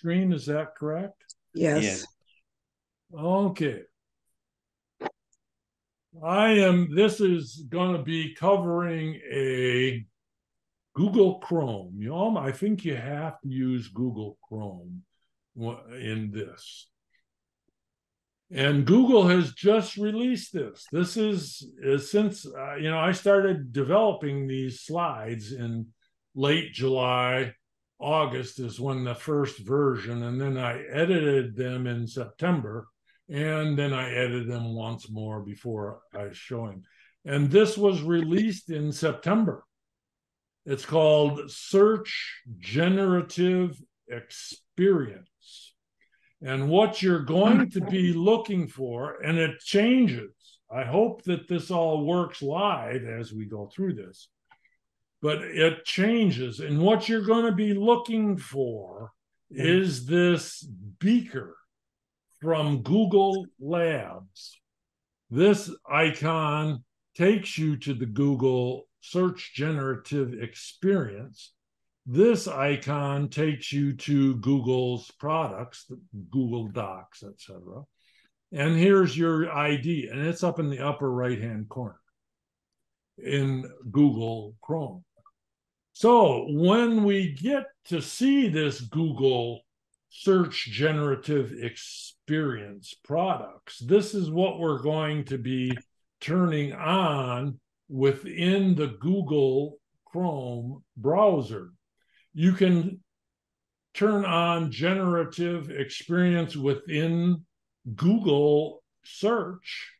screen. Is that correct? Yes. Yes. Okay. I am, this is going to be covering a Google Chrome. You know, I think you have to use Google Chrome in this. And Google has just released this. This is, is since, uh, you know, I started developing these slides in late July, August is when the first version, and then I edited them in September and then I edited them once more before I show him. And this was released in September. It's called Search Generative Experience. And what you're going to be looking for, and it changes. I hope that this all works live as we go through this, but it changes. And what you're going to be looking for hmm. is this beaker from Google Labs. This icon takes you to the Google Search Generative Experience. This icon takes you to Google's products, the Google Docs, etc. And here's your ID, and it's up in the upper right hand corner in Google Chrome. So when we get to see this Google search generative experience products. This is what we're going to be turning on within the Google Chrome browser. You can turn on generative experience within Google search.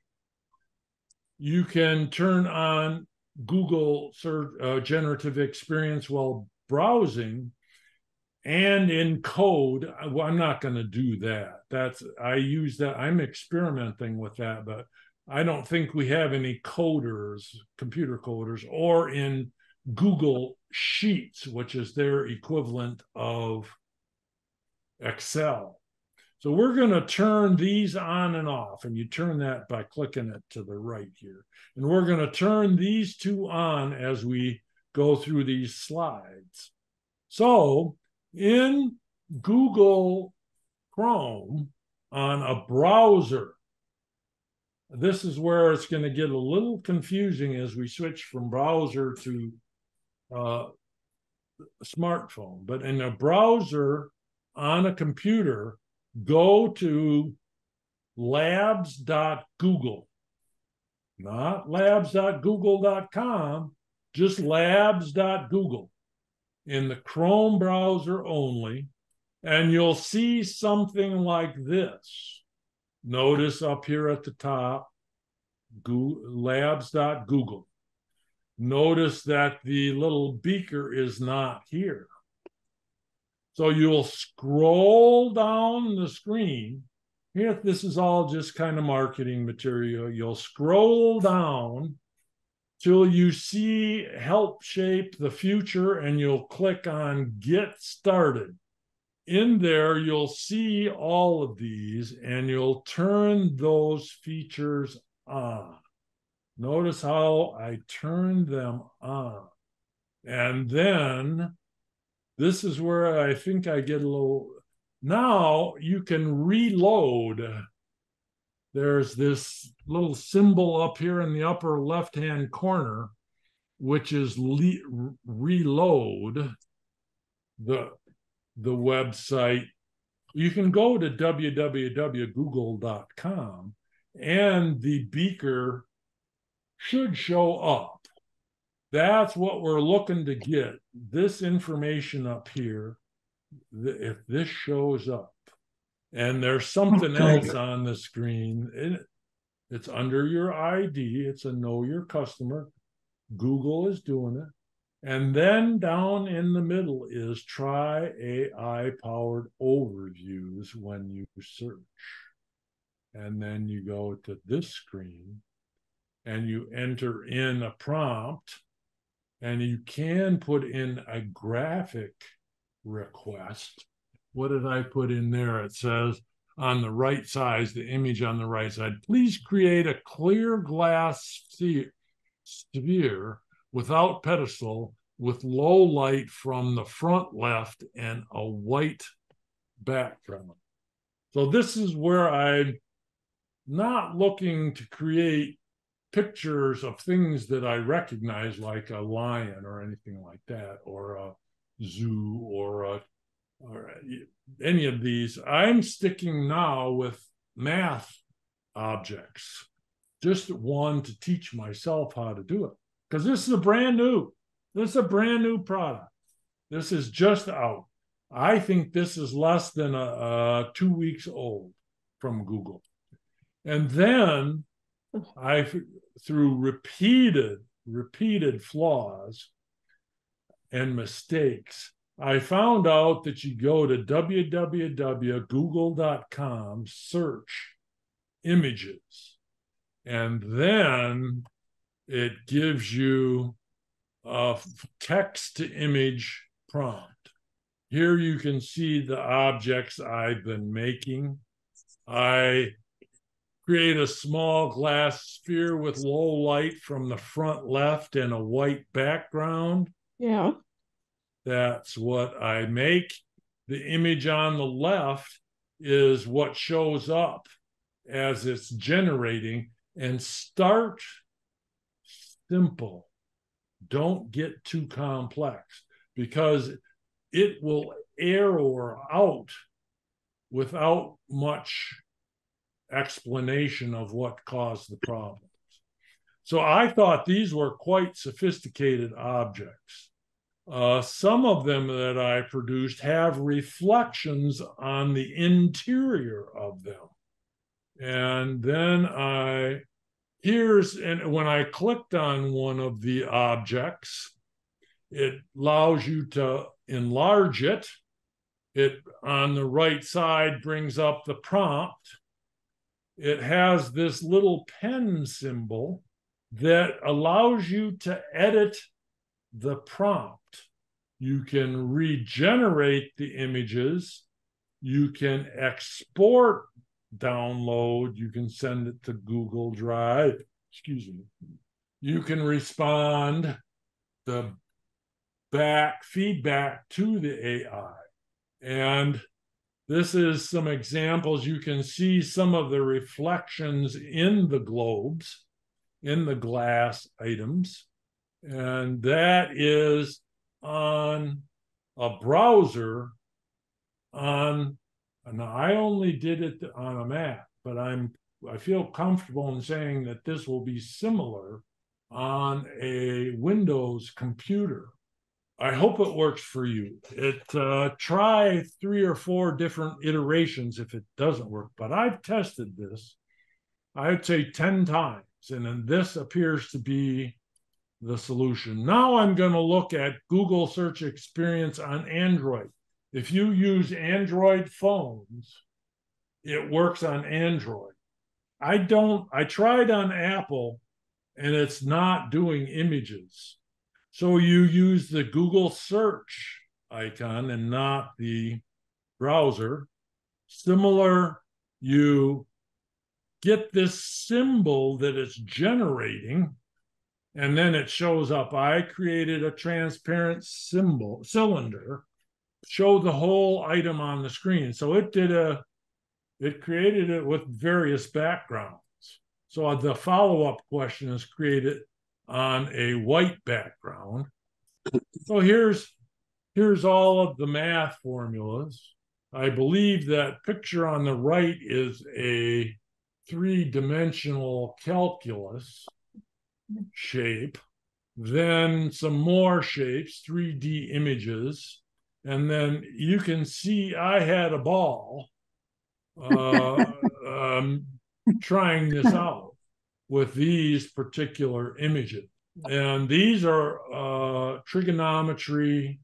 You can turn on Google search uh, generative experience while browsing and in code well, i'm not going to do that. That's i use that i'm experimenting with that but i don't think we have any coders computer coders or in google sheets which is their equivalent of excel so we're going to turn these on and off and you turn that by clicking it to the right here and we're going to turn these two on as we go through these slides so in Google Chrome on a browser. This is where it's going to get a little confusing as we switch from browser to uh, smartphone. But in a browser on a computer, go to labs.google, not labs.google.com, just labs.google in the Chrome browser only, and you'll see something like this. Notice up here at the top, labs.google. Notice that the little beaker is not here. So you'll scroll down the screen. Here, this is all just kind of marketing material. You'll scroll down till you see help shape the future and you'll click on get started. In there, you'll see all of these and you'll turn those features on. Notice how I turned them on. And then this is where I think I get a little. Now you can reload there's this little symbol up here in the upper left hand corner, which is le- reload the, the website. You can go to www.google.com and the beaker should show up. That's what we're looking to get. This information up here, if this shows up, and there's oh something Okay. else on the screen. It, it's under your ID. It's a know your customer. Google is doing it. And then down in the middle is try AI powered overviews when you search. And then you go to this screen and you enter in a prompt and you can put in a graphic request what did I put in there? It says on the right side, the image on the right side, please create a clear glass sphere, without pedestal with low light from the front left and a white background. So this is where I'm not looking to create pictures of things that I recognize, like a lion or anything like that, or a zoo or a or any of these. I'm sticking now with math objects, just one to teach myself how to do it. Because this is a brand new, this is a brand new product. This is just out. I think this is less than a, a two weeks old from Google. And then I, through repeated, repeated flaws and mistakes, I found out that you go to www.google.com, search images, and then it gives you a text to image prompt. Here you can see the objects I've been making. I create a small glass sphere with low light from the front left and a white background. Yeah. That's what I make. The image on the left is what shows up as it's generating and start simple. Don't get too complex because it will error out without much explanation of what caused the problems. So I thought these were quite sophisticated objects. Uh, some of them that I produced have reflections on the interior of them. And then I, here's, and when I clicked on one of the objects, it allows you to enlarge it. It on the right side brings up the prompt. It has this little pen symbol that allows you to edit the prompt. You can regenerate the images. You can export, download. You can send it to Google Drive. Excuse me. You can respond the back feedback to the AI. And this is some examples. You can see some of the reflections in the globes, in the glass items and that is on a browser on and I only did it on a Mac, but I'm I feel comfortable in saying that this will be similar on a Windows computer. I hope it works for you. It uh, try three or four different iterations if it doesn't work, but I've tested this. I'd say ten times, and then this appears to be the solution. Now I'm going to look at Google search experience on Android. If you use Android phones, it works on Android. I don't, I tried on Apple and it's not doing images. So you use the Google search icon and not the browser. Similar, you get this symbol that it's generating and then it shows up. I created a transparent symbol cylinder, show the whole item on the screen. So it did a, it created it with various backgrounds. So the follow-up question is created on a white background. So here's here's all of the math formulas. I believe that picture on the right is a three-dimensional calculus shape, then some more shapes, 3D images, and then you can see I had a ball uh, um, trying this out with these particular images. And these are uh, trigonometry,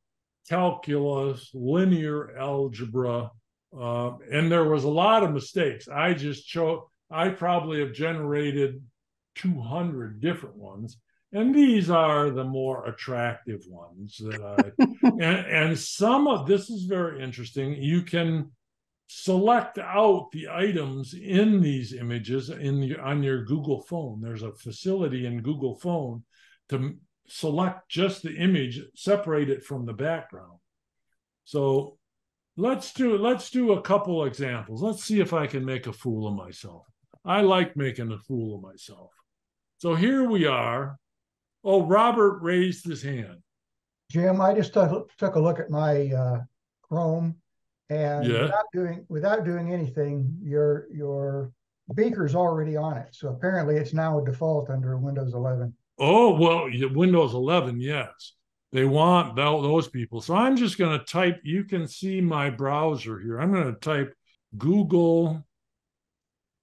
calculus, linear algebra, uh, and there was a lot of mistakes. I just chose, I probably have generated 200 different ones. And these are the more attractive ones that I, and, and some of this is very interesting. You can select out the items in these images in the, on your Google phone. There's a facility in Google phone to select just the image, separate it from the background. So let's do let's do a couple examples. Let's see if I can make a fool of myself. I like making a fool of myself. So here we are. Oh, Robert raised his hand. Jim, I just took, took a look at my uh, Chrome, and Yeah. without doing without doing anything, your your beaker's already on it. So apparently, it's now a default under Windows 11. Oh, well, Windows 11, yes. They want tho- those people. So I'm just going to type, you can see my browser here. I'm going to type Google.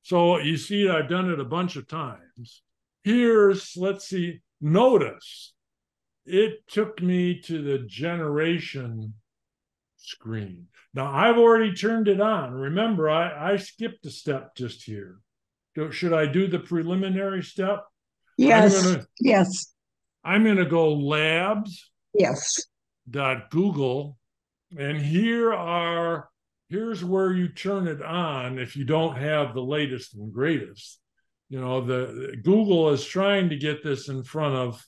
So you see, I've done it a bunch of times. Here's, let's see, notice it took me to the generation screen. Now I've already turned it on. Remember, I, I skipped a step just here. Do- Should I do the preliminary step? Yes, gonna- yes, I'm going to go labs yes. dot Google, and here are here's where you turn it on if you don't have the latest and greatest. You know, the Google is trying to get this in front of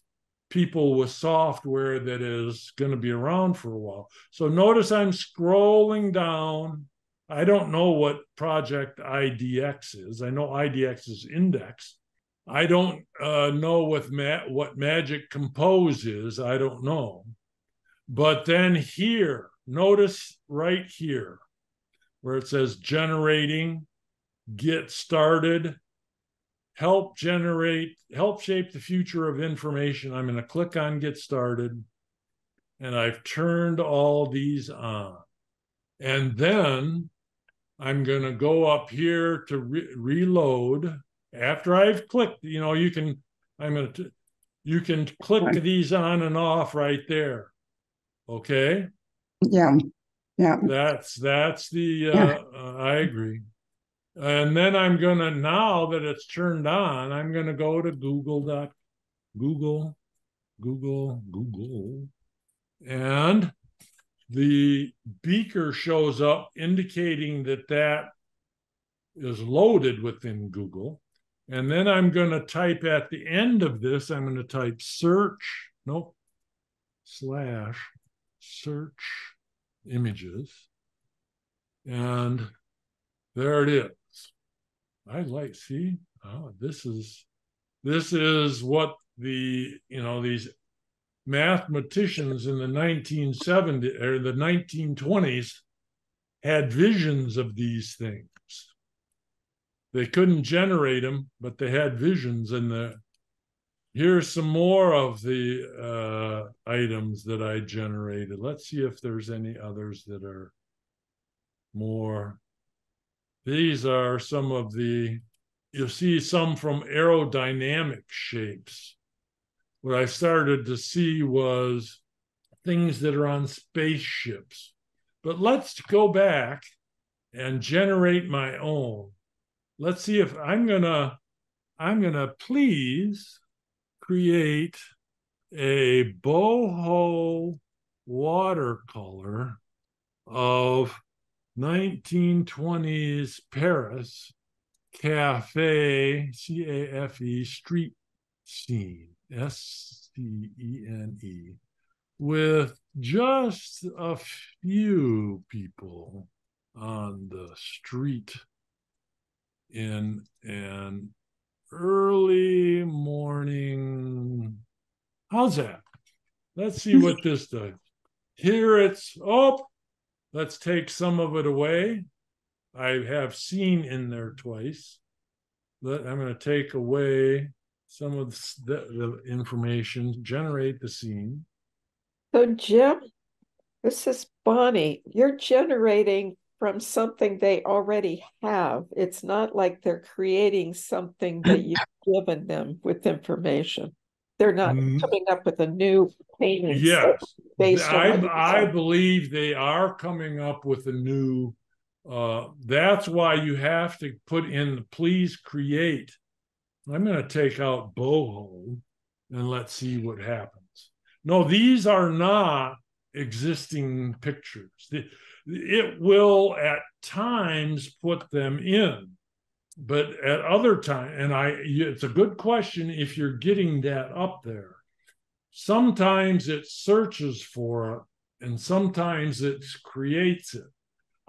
people with software that is going to be around for a while. So notice I'm scrolling down. I don't know what project IDX is. I know IDX is index. I don't uh, know what ma- what Magic Compose is. I don't know. But then here, notice right here where it says generating, get started, help generate, help shape the future of information. I'm going to click on get started and I've turned all these on. And then I'm going to go up here to re- reload. After I've clicked, you know, you can, I'm going to, you can click Right. these on and off right there. Okay. Yeah, yeah. That's that's the uh, Yeah. uh, I agree. And then I'm gonna now that it's turned on, I'm gonna go to Google dot Google, Google, Google, and the beaker shows up indicating that that is loaded within Google. And then I'm going to type at the end of this, I'm going to type search, nope, slash search images. And there it is. I like, see, oh, this is this is what the you know these mathematicians in the 1970s or the 1920s had visions of these things. They couldn't generate them, but they had visions. And the here's some more of the uh, items that I generated. Let's see if there's any others that are more. These are some of the. You'll see some from aerodynamic shapes what I started to see was things that are on spaceships. But let's go back and generate my own. Let's see if I'm gonna I'm gonna please create a boho watercolor of 1920s Paris cafe C-A-F-E street scene. S C E N E, with just a few people on the street in an early morning. How's that? Let's see what this does. Here it's, oh, let's take some of it away. I have seen in there twice. Let, I'm going to take away some of the, the information, generate the scene. So Jim, this is Bonnie. You're generating from something they already have. It's not like they're creating something that you've given them with information. They're not Mm. coming up with a new painting. Yes, based I, you I believe they are coming up with a new. Uh, that's why you have to put in the please create. I'm going to take out boho and let's see what happens. No, these are not existing pictures. It will at times put them in, but at other time, and I, it's a good question if you're getting that up there. Sometimes it searches for it, and sometimes it creates it.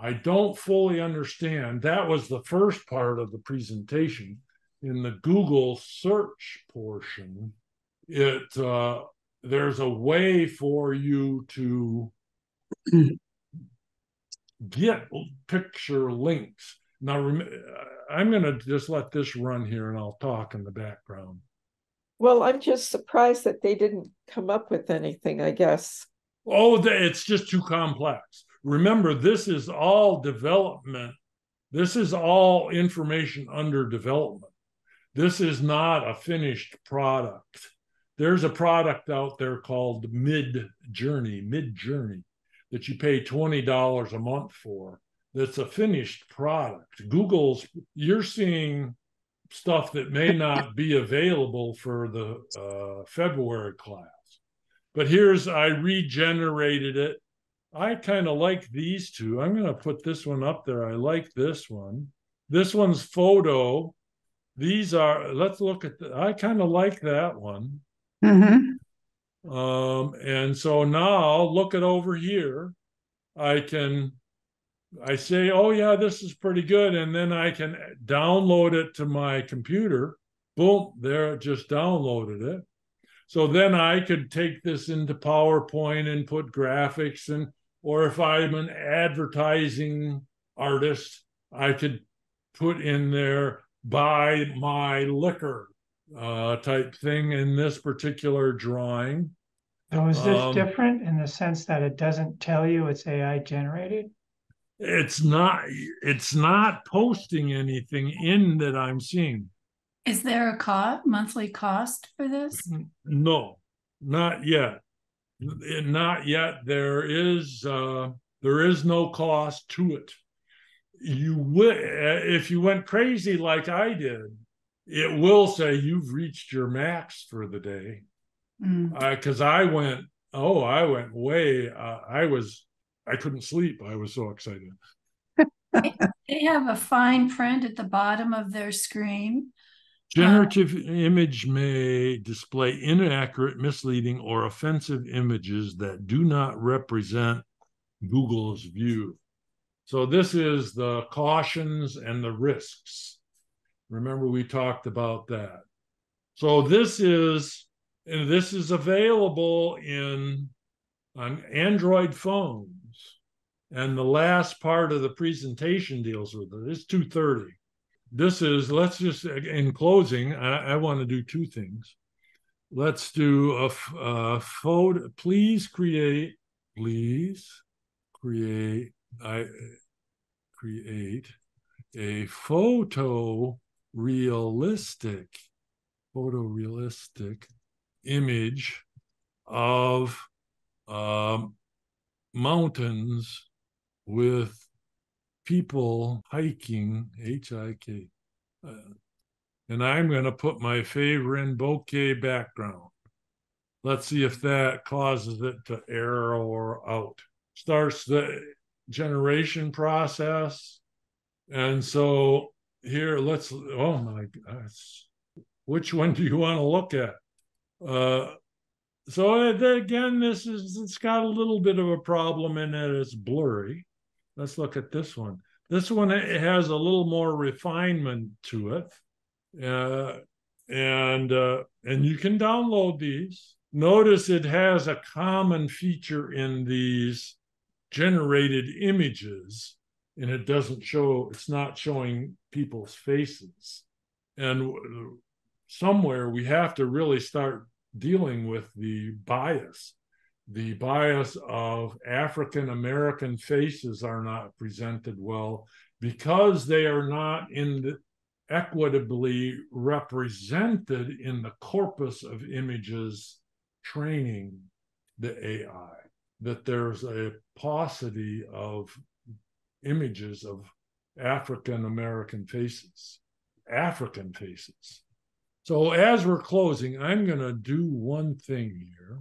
I don't fully understand. That was the first part of the presentation. In the Google search portion, it uh, there's a way for you to get picture links. Now, I'm going to just let this run here and I'll talk in the background. Well, I'm just surprised that they didn't come up with anything, I guess. Oh, it's just too complex. Remember, this is all development. This is all information under development. This is not a finished product. There's a product out there called Mid Journey, Midjourney, that you pay $20 a month for. That's a finished product. Google's, you're seeing stuff that may not be available for the uh, February class. But here's, I regenerated it. I kind of like these two. I'm going to put this one up there. I like this one. This one's photo. These are, let's look at, the, I kind of like that one. Mm-hmm. Um, and so now look at over here. I can I say, oh yeah, this is pretty good, and then I can download it to my computer. Boom, there it just downloaded it. So then I could take this into PowerPoint and put graphics and or if I'm an advertising artist, I could put in there buy my liquor uh, type thing in this particular drawing. So is this Um, different in the sense that it doesn't tell you it's AI generated? It's not it's not posting anything in that I'm seeing. Is there a cost, monthly cost for this? No, not yet. Not yet. There is uh there is no cost to it. You would if you went crazy like I did, it will say you've reached your max for the day. Mm, Because I went, oh, I went way. Uh, I was, I couldn't sleep. I was so excited. They have a fine print at the bottom of their screen. Generative image may display inaccurate, misleading, or offensive images that do not represent Google's view. So, this is the cautions and the risks. Remember, we talked about that. So, this is, and this is available in on Android phones. And the last part of the presentation deals with it. It's 230 this is let's just in closing i, I want to do two things let's do a, a photo please create please create i create a photo realistic photorealistic image of um, mountains with people hiking, H I K. Uh, and I'm going to put my favorite in bokeh background. Let's see if that causes it to arrow out. Starts the generation process. And so here, let's, oh my gosh, which one do you want to look at? Uh, so again, this is, it's got a little bit of a problem in that it's blurry let's look at this one. This one has a little more refinement to it, uh, and uh, and you can download these. Notice it has a common feature in these generated images, and it doesn't show. It's not showing people's faces, and somewhere we have to really start dealing with the bias the bias of African American faces are not presented well because they are not in the, equitably represented in the corpus of images training the AI. That there's a paucity of images of African American faces, African faces. So as we're closing, I'm going to do one thing here